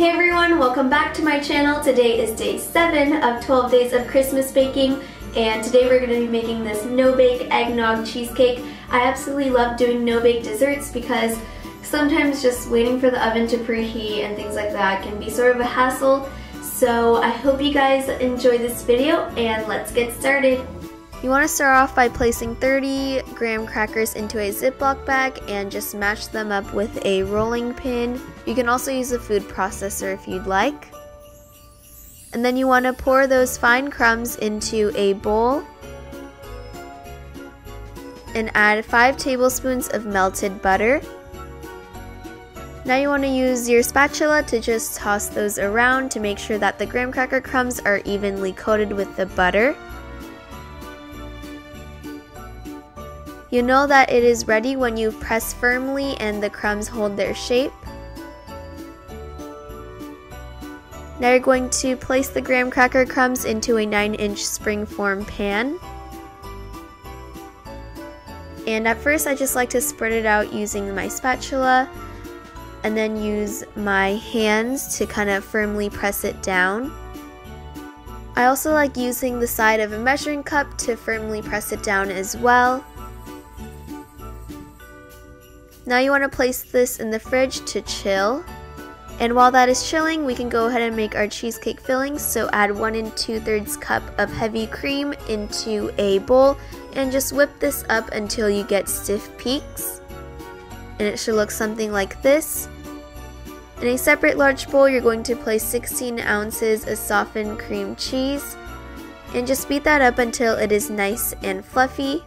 Hey everyone, welcome back to my channel. Today is day 7 of 12 days of Christmas baking and today we're going to be making this no-bake eggnog cheesecake. I absolutely love doing no-bake desserts because sometimes just waiting for the oven to preheat and things like that can be sort of a hassle. So I hope you guys enjoy this video and let's get started. You want to start off by placing 30 graham crackers into a Ziploc bag and just mash them up with a rolling pin. You can also use a food processor if you'd like. And then you want to pour those fine crumbs into a bowl and add 5 tablespoons of melted butter. Now you want to use your spatula to just toss those around to make sure that the graham cracker crumbs are evenly coated with the butter. You know that it is ready when you press firmly and the crumbs hold their shape. Now you're going to place the graham cracker crumbs into a 9 inch springform pan. And at first I just like to spread it out using my spatula and then use my hands to kind of firmly press it down. I also like using the side of a measuring cup to firmly press it down as well. Now you want to place this in the fridge to chill. And while that is chilling, we can go ahead and make our cheesecake fillings. So add 1 and 2 thirds cup of heavy cream into a bowl and just whip this up until you get stiff peaks. And it should look something like this. In a separate large bowl, you're going to place 16 ounces of softened cream cheese and just beat that up until it is nice and fluffy.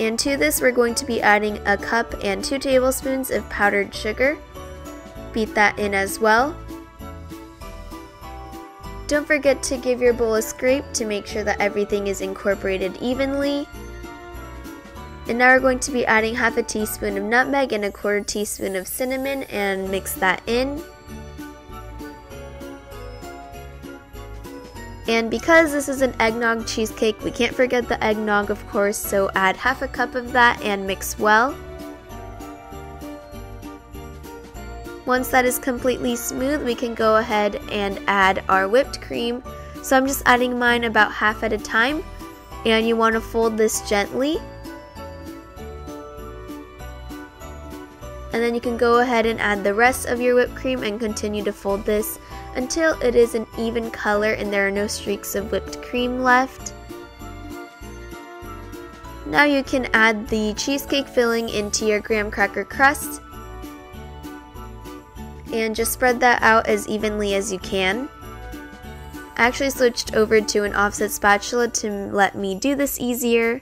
And to this we're going to be adding a cup and 2 tablespoons of powdered sugar. Beat that in as well. Don't forget to give your bowl a scrape to make sure that everything is incorporated evenly. And now we're going to be adding half a teaspoon of nutmeg and a quarter teaspoon of cinnamon and mix that in. And because this is an eggnog cheesecake, we can't forget the eggnog of course, so add half a cup of that and mix well. Once that is completely smooth, we can go ahead and add our whipped cream. So I'm just adding mine about half at a time, and you want to fold this gently. And then you can go ahead and add the rest of your whipped cream and continue to fold this until it is an even color and there are no streaks of whipped cream left. Now you can add the cheesecake filling into your graham cracker crust and just spread that out as evenly as you can. I actually switched over to an offset spatula to let me do this easier.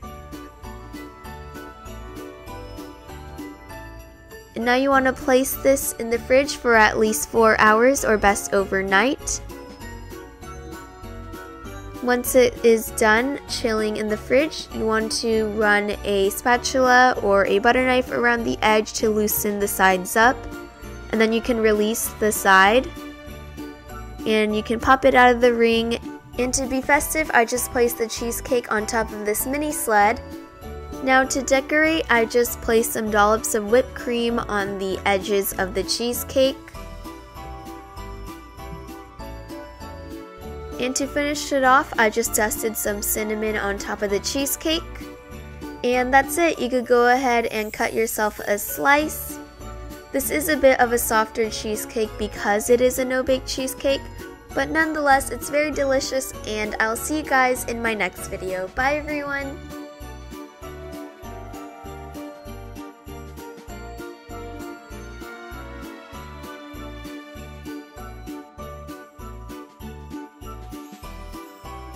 And now you want to place this in the fridge for at least 4 hours or best overnight. Once it is done chilling in the fridge, you want to run a spatula or a butter knife around the edge to loosen the sides up. And then you can release the side. And you can pop it out of the ring. And to be festive, I just placed the cheesecake on top of this mini sled. Now to decorate, I just placed some dollops of whipped cream on the edges of the cheesecake. And to finish it off, I just dusted some cinnamon on top of the cheesecake. And that's it, you could go ahead and cut yourself a slice. This is a bit of a softer cheesecake because it is a no-bake cheesecake, but nonetheless, it's very delicious and I'll see you guys in my next video. Bye everyone!